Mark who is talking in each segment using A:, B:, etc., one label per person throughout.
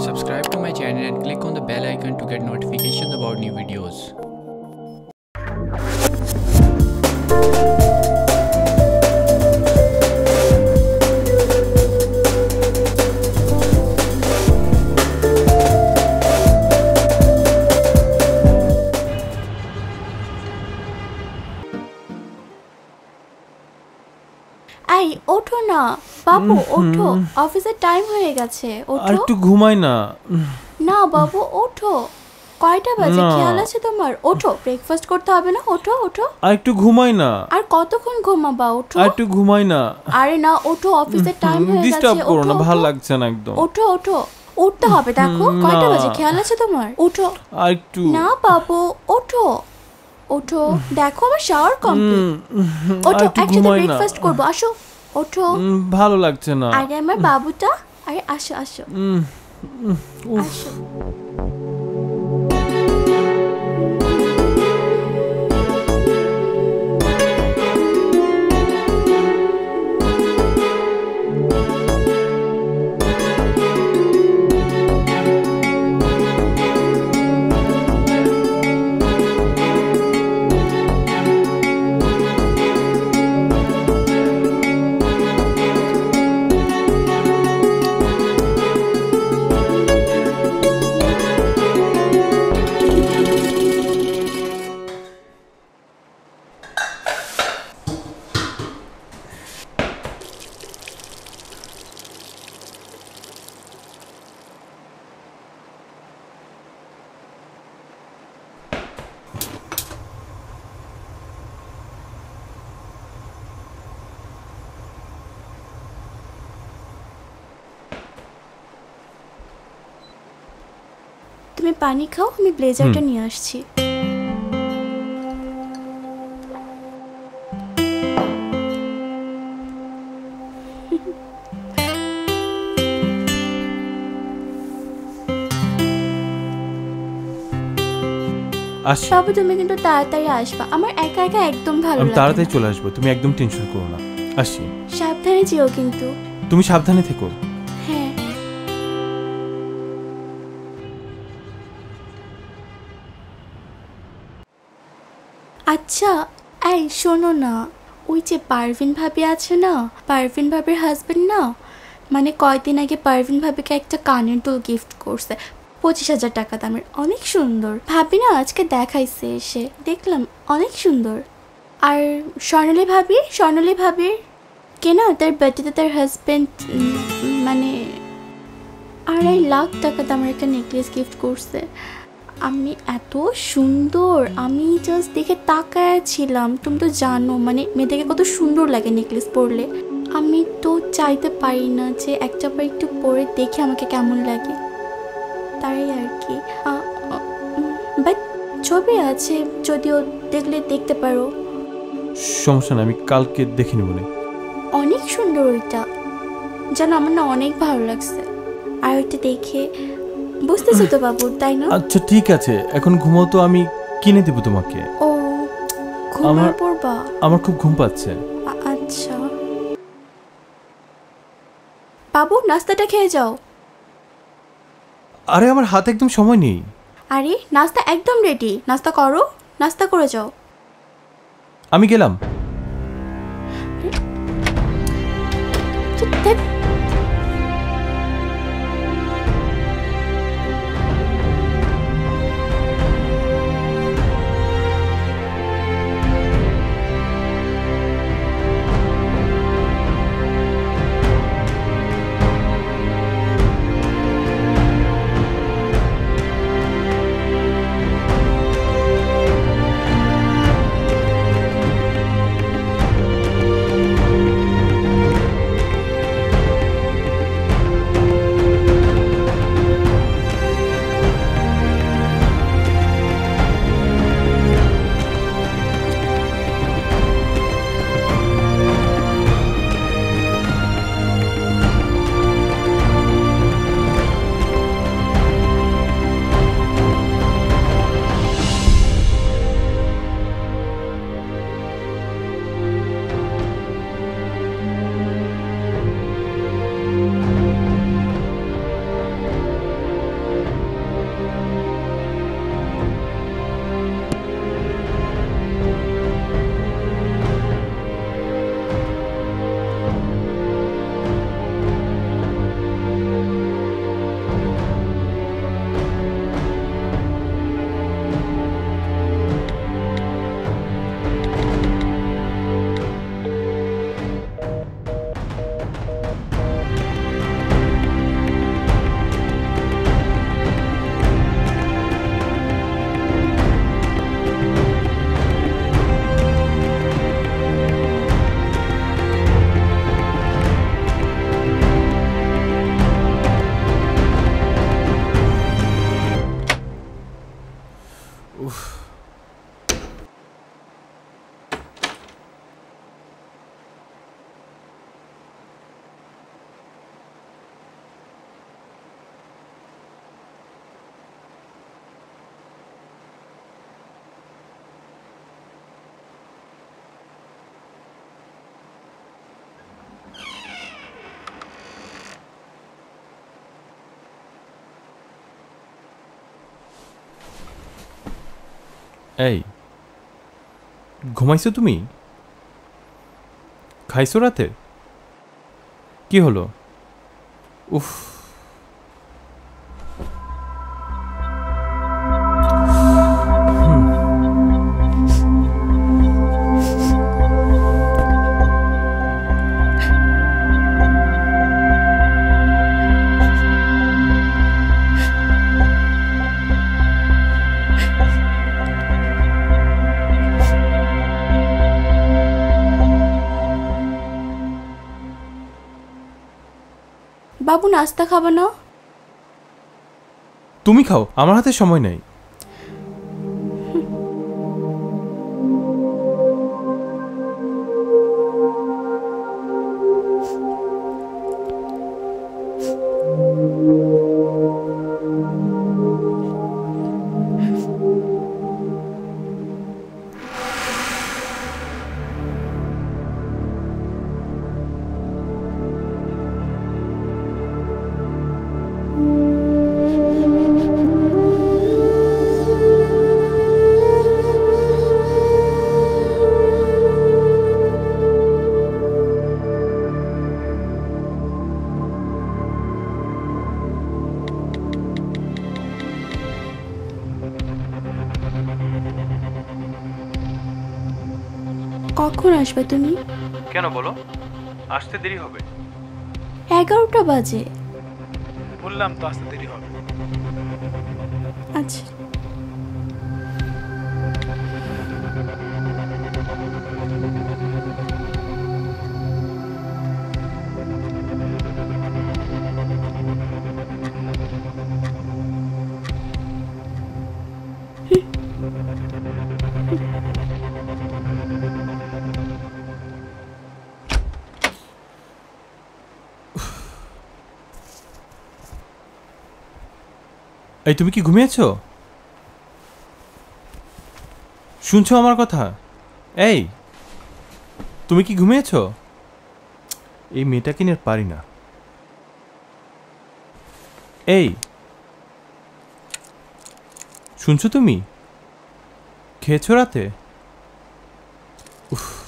A: Subscribe to my channel and click on the bell icon to get notifications about new videos.
B: এই ওঠো না। বাবু ওঠো। অফিসের time হয়ে গেছে
C: আর
B: ওঠো
C: একটু ঘুমাই না।
B: না বাবু ওঠো। কয়টা বাজে? খেয়াল আছে তোমার? ওঠো ব্রেকফাস্ট করতে হবে না? ওঠো ওঠো।
C: আর একটু ঘুমাই না।
B: আর কতক্ষণ ঘুমাবা? ওঠো।
C: আর একটু ঘুমাই না।
B: আরে না ওঠো অফিসের টাইম হয়ে গেছে
C: ডিস্টার্ব করো না ভালো। লাগছে না একদম।
B: ওঠো ওঠো। উঠতে হবে দেখো। কয়টা বাজে? খেয়াল আছে তোমার? ওঠো।
C: আর একটু
B: না বাবু ওঠো। ওঠো দেখো আমার শাওয়ার কমপ্লিট ওঠো একসাথে ব্রেকফাস্ট করব আসো ওঠো।
C: ভালো লাগছে না।
B: আরে আমার বাবুটা আরে আসো আসো। আসো। তুমি পানি খাও আমি ব্লেজারটা নিয়ে আসছি। বাবু তুমি কিন্তু তাড়াতাড়ি আসবা। আমার একা একা একদম ভালো লাগে
C: তাড়াতাড়ি চলে আসব তুমি একদম টেনশন করো না। আসি
B: সাবধানে যেও কিন্তু।
C: তুমি সাবধানে থেকো।
B: আচ্ছা এই শোনো না। ওই যে পারভিন ভাবি আছে না, পারভিন ভাবির হাজবেন্ড না মানে কয়দিন আগে পারভিন ভাবিকে একটা কানের দুল গিফট করছে, পঁচিশ হাজার টাকা দামের, অনেক সুন্দর। ভাবি না আজকে দেখাইছে এসে, দেখলাম অনেক সুন্দর। আর স্বর্ণালী ভাবি, স্বর্ণালী ভাবির কেনা তার বার্থডেতে তার হাজবেন্ড মানে আড়াই লাখ টাকা দামের একটা নেকলেস গিফট করছে। আমি এত সুন্দর আমি জাস্ট দেখে তাকায় ছিলাম। তুমি তো জানো মানে মেয়েদেরকে কত সুন্দর লাগে নেকলেস পরলে। আমি তো চাইতে পারি না যে একটা বার একটু পরে দেখে আমাকে কেমন লাগে। তাই আর কি। বাট ছবি আছে যদিও দেখলে দেখতে পারো।
C: সমস্যা না আমি কালকে দেখে নেব
B: অনেক সুন্দর ওইটা। যেন আমার না অনেক ভালো লাগছে। আর ওইটা দেখে বুঝতেছো তো বাবু তাই না?
C: আচ্ছা ঠিক আছে। এখন ঘুমাও তো আমি কিনে দেবো তোমাকে।
B: ও ঘুমার
C: আমার-
B: পড়বা
C: আমার খুব ঘুম পাচ্ছে।
B: আ- আচ্ছা। বাবু নাস্তাটা খেয়ে যাও।
C: আরে আমার হাতে একদম সময় নেই।
B: আরে নাস্তা একদম রেডি নাস্তা করো নাস্তা করে যাও।
C: আমি গেলাম। এই ঘুমাইছো তুমি? খাইছো রাতে? কি হলো? উফ
B: বাবু নাস্তা খাব না?
C: তুমি খাও আমার হাতে সময় নেই।
B: কখন আসবে তুমি?
C: কেন বলো? আসতে দেরি হবে।
B: এগারোটা বাজে।
D: বললাম তো আসতে দেরি হবে।
B: আচ্ছা।
C: এই, তুমি কি ঘুমিয়েছো? শুনছো আমার কথা? এই, তুমি কি ঘুমিয়েছো? এই মেয়েটা কিনে পারি না। এই, শুনছো তুমি? খেয়েছো রাতে? উফ।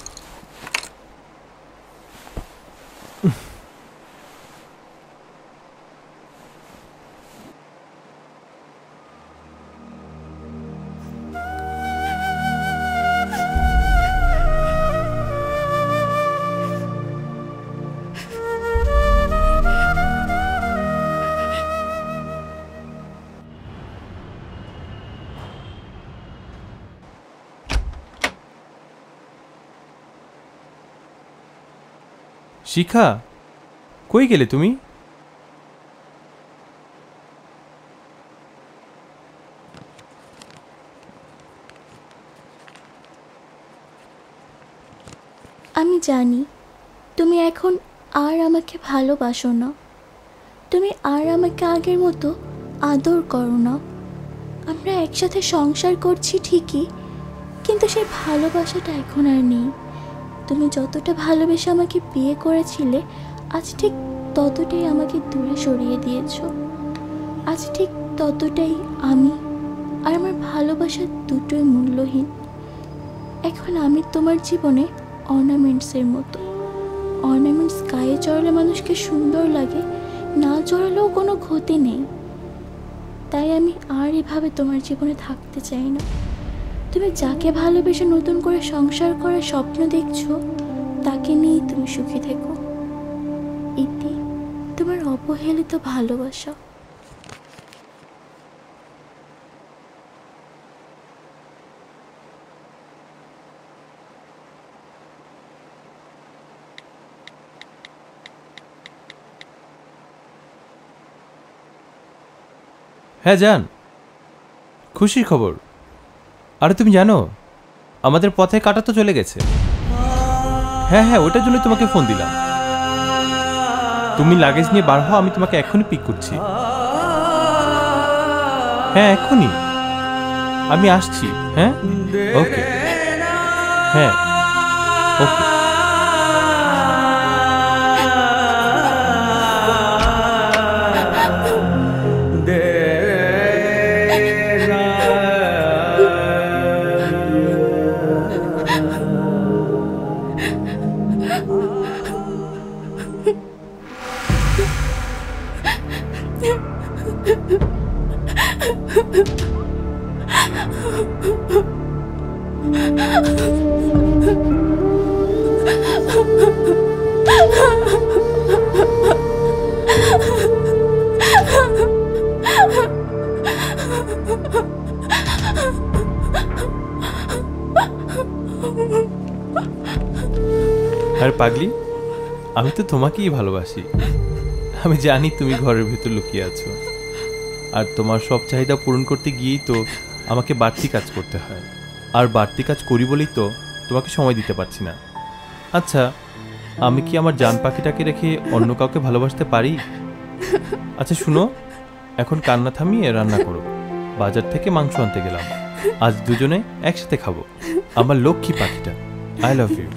C: শিখা, কই গেলে তুমি?
B: আমি জানি, তুমি এখন আর আমাকে ভালোবাসো না। তুমি আর আমাকে আগের মতো আদর করো না। আমরা একসাথে সংসার করছি ঠিকই, কিন্তু সেই ভালোবাসাটা এখন আর নেই। যতটা ভালোবেসে আমাকে বিয়ে করেছিলে, আজ ঠিক ততটাই আমাকে দূরে সরিয়ে দিয়েছ। আজ ঠিক ততটাই আমি আর আমার ভালোবাসা দুটোই মূল্যহীন। এখন আমি তোমার জীবনে অর্নামেন্টসের মতো। অর্নামেন্টস গায়ে চড়ালে মানুষকে সুন্দর লাগে, না চড়ালেও কোনো ক্ষতি নেই। তাই আমি আর এভাবে তোমার জীবনে থাকতে চাই না। তুমি যাকে ভালোবেসে নতুন করে সংসার করার স্বপ্ন দেখছ, তাকে নিয়েই তুমি সুখী থেকো। ইতি, তোমার অবহেলিত ভালোবাসা।
C: হ্যাঁ যান। খুশির খবর। আরে তুমি জানো, আমাদের পথে কাটা তো চলে গেছে। হ্যাঁ হ্যাঁ ওটার জন্য তোমাকে ফোন দিলাম। তুমি লাগেজ নিয়ে বার হও, আমি তোমাকে এখনই পিক করছি। হ্যাঁ এখনই আমি আসছি হ্যাঁ? ওকে হ্যাঁ। ওকে আর পাগলি, আমি তো তোমাকেই ভালোবাসি। আমি জানি তুমি ঘরের ভেতর লুকিয়ে আছো। আর তোমার সব চাহিদা পূরণ করতে গিয়েই তো আমাকে বাড়তি কাজ করতে হয়। আর বাড়তি কাজ করি বলেই তো তোমাকে সময় দিতে পারছি না। আচ্ছা আমি কি আমার জান পাখিটাকে রেখে অন্য কাউকে ভালোবাসতে পারি? আচ্ছা শুনো, এখন কান্না থামিয়ে রান্না করো। বাজার থেকে মাংস আনতে গেলাম। আজ দুজনে একসাথে খাব। আমার লক্ষ্মী পাখিটা আই লাভ ইউ